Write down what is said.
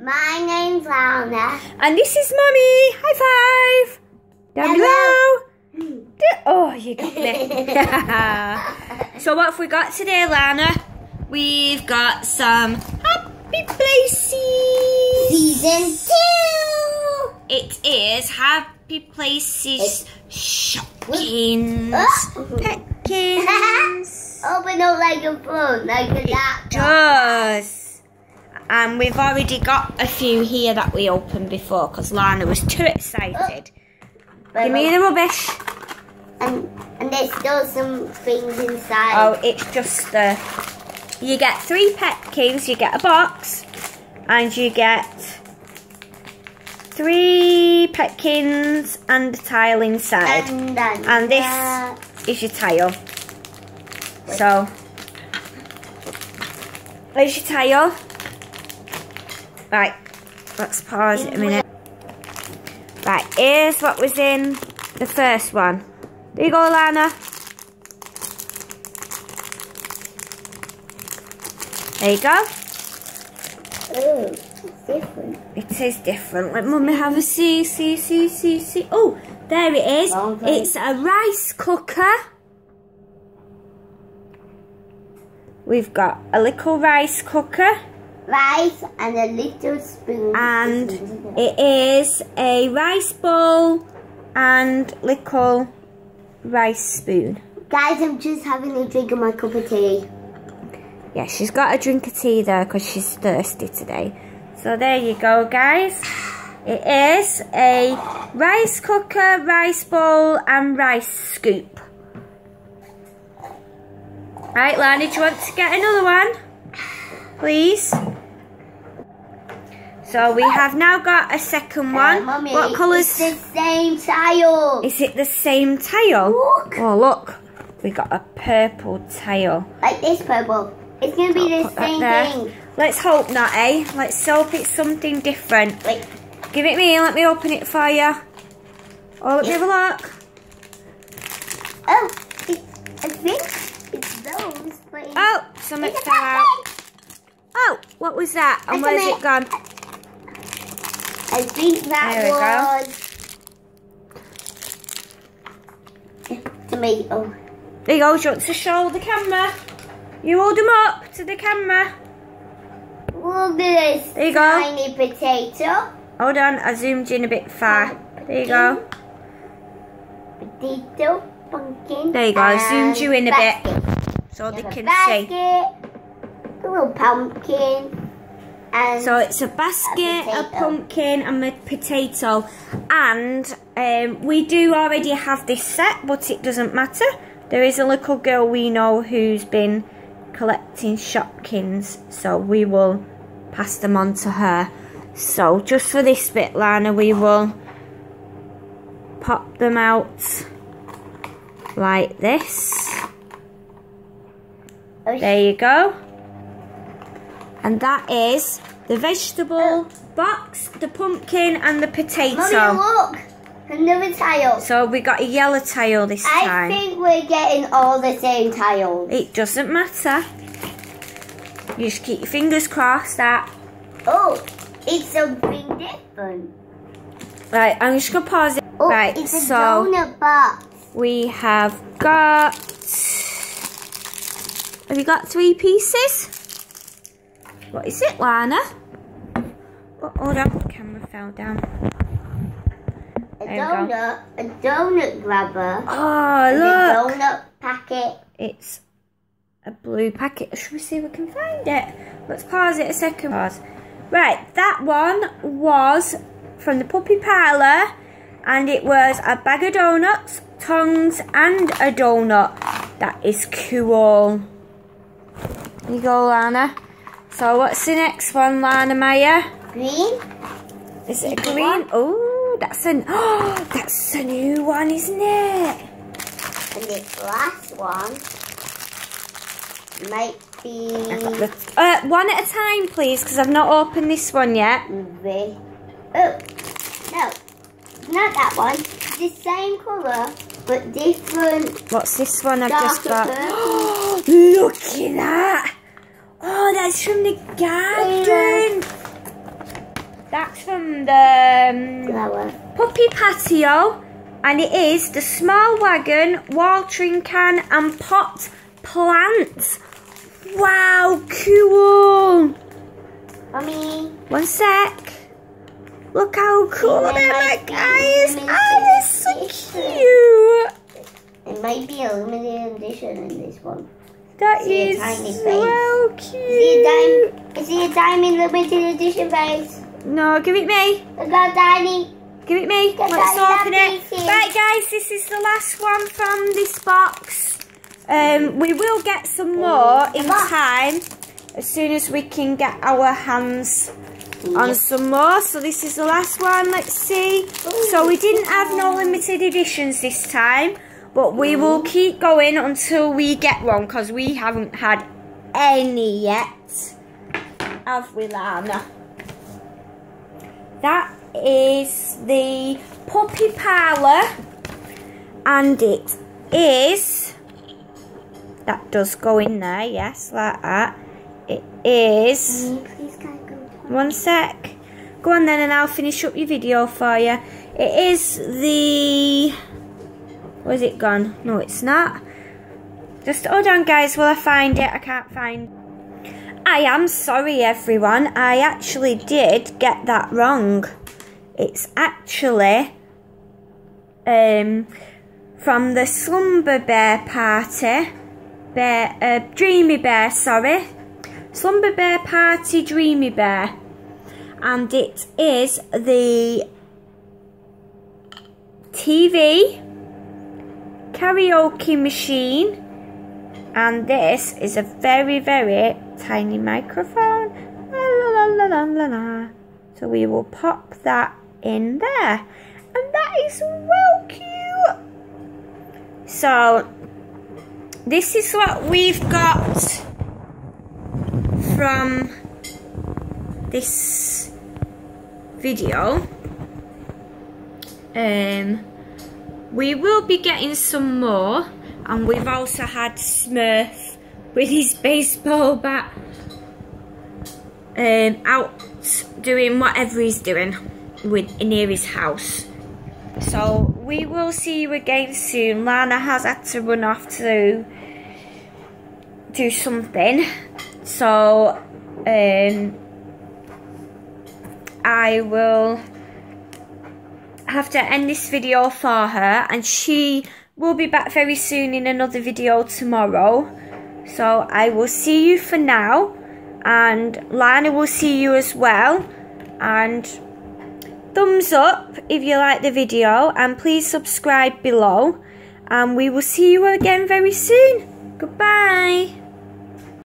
My name's Lana. And this is Mummy. High five. Down Hello. below. Hmm. Oh, you got me. so what have we got today, Lana? We've got some happy places. Season two. It is happy places Shopkins. Oh. Uh. Petkins. Open up like a phone, like a laptop. Does. And we've already got a few here that we opened before because Lana was too excited. Give me the rubbish. And, and there's still some things inside. Oh, it's just the. You get three Petkins, you get a box, and you get three Petkins and a tile inside. And, then And this is your tile. So, there's your tile. Right, let's pause it a minute. Right, here's what was in the first one. There you go, Lana. There you go. Oh, it's different. It is different. Let mummy have a see, see, see, see, see. Oh, there it is. It's a rice cooker. We've got a little rice cooker Rice and a little spoon. and it is a rice bowl and little rice spoon. Guys, I'm just having a drink of my cup of tea. Yeah, she's got a drink of tea there because she's thirsty today. So there you go, guys. It is a rice cooker, rice bowl, and rice scoop. Right, Lana, do you want to get another one? Please. So we have now got a second Uh, one. Mummy, what colours? It's the same tile. Is it the same tile? Look. Oh, look. We got a purple tile. Like this purple. It's going to be the same thing. Let's hope not, eh? Let's hope it's something different. Wait. Give it me, let me open it for you. Oh, let me have a look. Oh, it, I think it's those. But Oh, something fell out. Oh, what was that? And where's it gone? I think that There we go. was tomato. Oh. There you go, do you want to show the camera? You hold them up to the camera. Look at this There you go. tiny potato. Hold on, I zoomed in a bit far. There you go. Potato, pumpkin. There you go, I zoomed you in a bit basket. so they You have a can see. A little pumpkin. So it's a basket, a, potato. pumpkin, and a potato. And um, we do already have this set, but it doesn't matter. There is a little girl we know who's been collecting Shopkins, so we will pass them on to her. So just for this bit, Lana, we will pop them out like this. There you go. And that is the vegetable box, the pumpkin, and the potato. Mummy, look. Another tile. So we got a yellow tile this I time. I think we're getting all the same tiles. It doesn't matter. You just keep your fingers crossed that. Oh, it's something different. Right, I'm just gonna pause it. Oh, right, it's a so donut box. we have got. Have you got three pieces? What is it, Lana? Oh, hold on, the camera fell down. A There donut, a donut grabber, Oh, look! a donut packet. It's a blue packet. Should we see if we can find it? Let's pause it a second. Pause. Right, that one was from the puppy parlour and it was a bag of donuts, tongs and a donut. That is cool. There you go, Lana. So what's the next one, Lana Maya? Green, Is it a green? Oh, that's a oh, that's a new one, isn't it? and this last one might be Uh, one at a time, please, because I've not opened this one yet. the. Oh, no, not that one. The same colour, but different. What's this one I've just got? Look at that! Oh, that's from the garden. The um, puppy patio and it is the small wagon, watering can and pot plants. Wow, cool. Mommy. One sec. Look how cool They they might look, be guys. Oh, they're so cute. It might be a limited edition in this one. That is See a is so Is he a cute. Is he a diamond limited edition face? No, give it me. Give it me. Let's open it. Right, guys, this is the last one from this box. Um, we will get some more in time as soon as we can get our hands on some more. So this is the last one. Let's see. So we didn't have no limited editions this time, but we will keep going until we get one because we haven't had any yet. Have we, Lana? That is the puppy parlour, and it is. That does go in there, yes, like that. It is. Can you please can't go to One sec. Go on then, and I'll finish up your video for you. It is the. Where's it gone? No, it's not. Just hold on, guys, while I find it. I can't find. I am sorry, everyone. I actually did get that wrong. It's actually um from the Slumber Bear Party. Bear, uh, Dreamy Bear, sorry. Slumber Bear Party Dreamy Bear. And it is the TV, karaoke machine, and this is a very, very tiny microphone. La, la, la. So we will pop that in there. And that is well cute. So this is what we've got from this video. Um, we will be getting some more, and we've also had Smurf with his baseball bat um, out doing whatever he's doing with near his house. So we will see you again soon. Lana has had to run off to do something. So um, I will have to end this video for her and she will be back very soon in another video tomorrow. So I will see you for now and Lana will see you as well and thumbs up if you like the video and please subscribe below and we will see you again very soon. Goodbye.